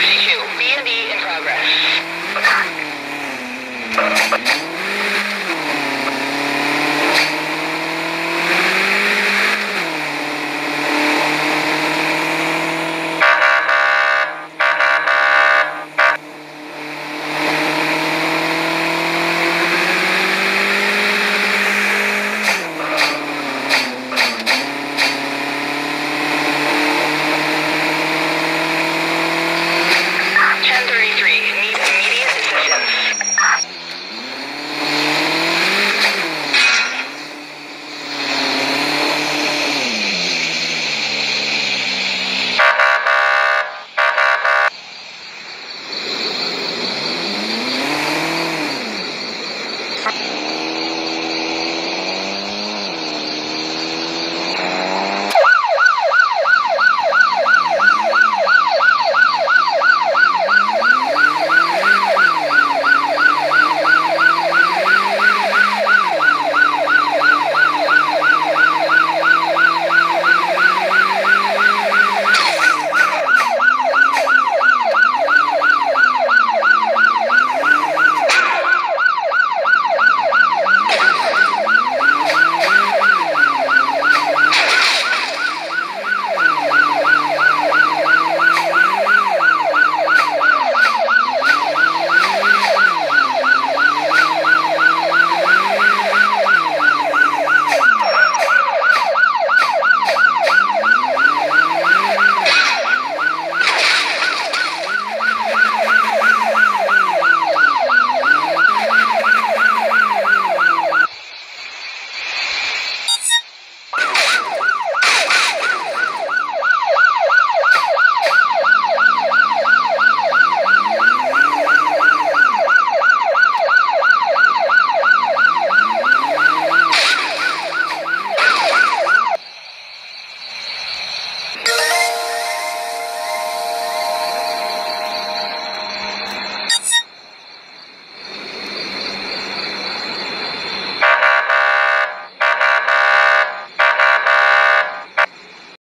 me